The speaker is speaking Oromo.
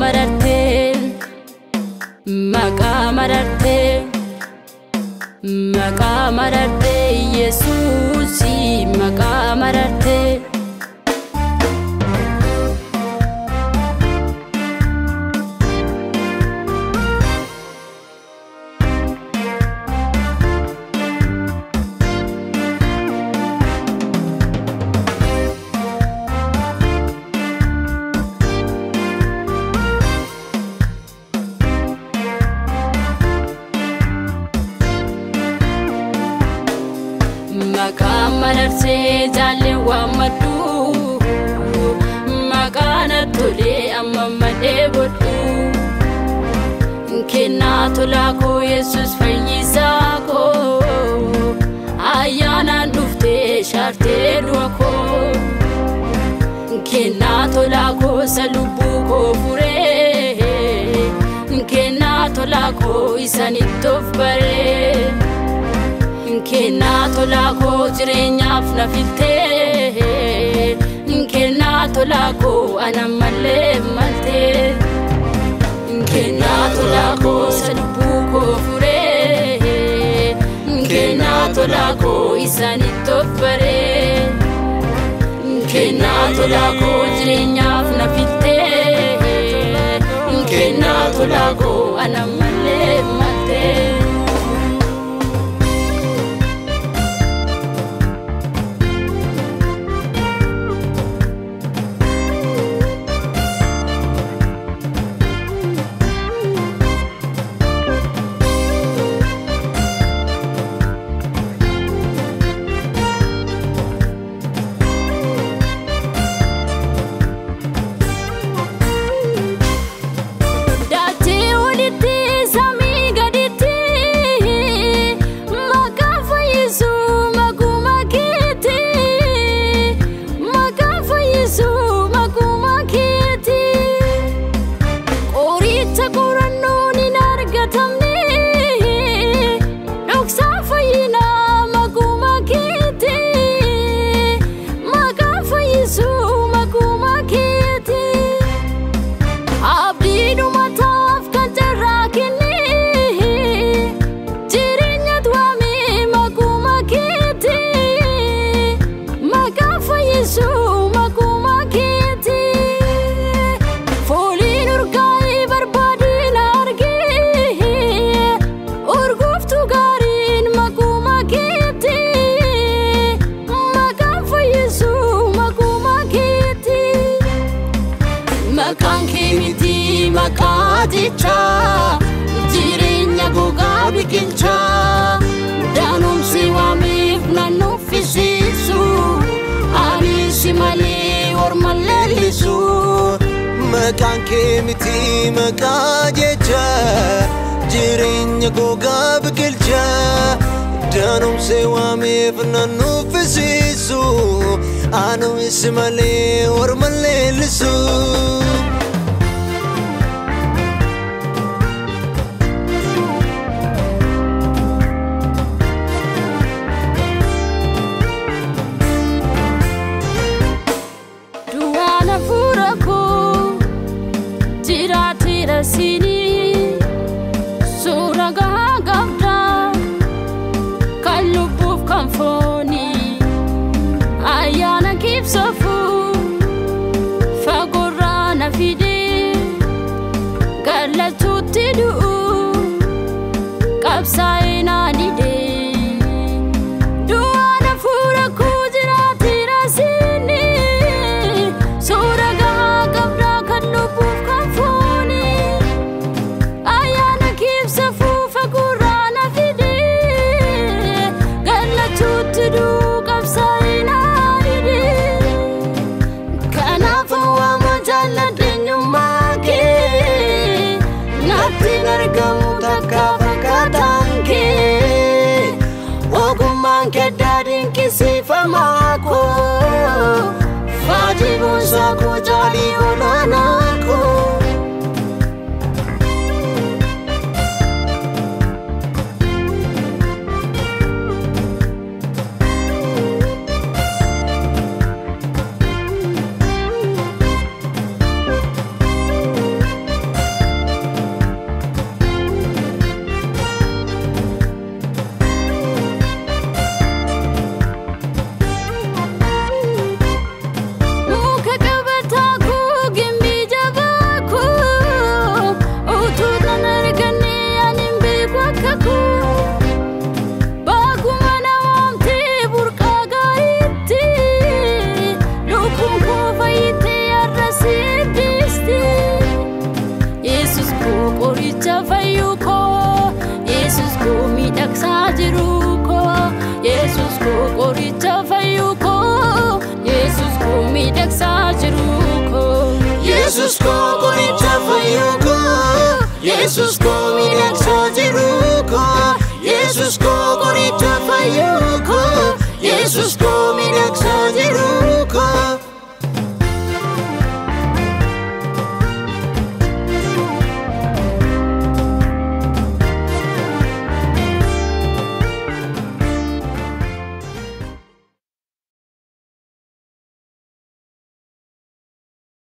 அமரர் tolee amma madhee godhu Kennaa tolaa koo Yesuus fayyisaa koo Ayyaanaan dhuftee shaartee du'a koo Kennaa tolaa koo isa lubbuu koo furee Kennaa tolaa koo isanitti of baree Kennaa tolaa koo jireenyaaf na filtee Kennaa tolaa koo ana malee maltee Kennaa tolaa koo isa lubbuu koo furee Kennaa tolaa koo isaanitti of baree Kennaa tolaa koo jireenyaaf na filtee Kennaa tolaa koo jechaa jireenya gogaa biqilchaa daanumsi waameef nan uffisiisu anis malee orma leellisu. Maqaan kee miti maqaa jecha jireenya gogaa biqilcha daanumsee waameef nan uffisiisu anis malee orma leellisu. Kan foonii ayyaana kibsafuu fagoorraa na fidee gallachuutti du'u qabsaa'ee argamu takka fakkaataan kee ogummaan keddaa dinqisiifamaa koo jiruko Yesus ko qoricha fayyuko Yesus ko jiruko Jesus ko qoricha Jesus Yesus ko jiruko Jesus ko qoricha Jesus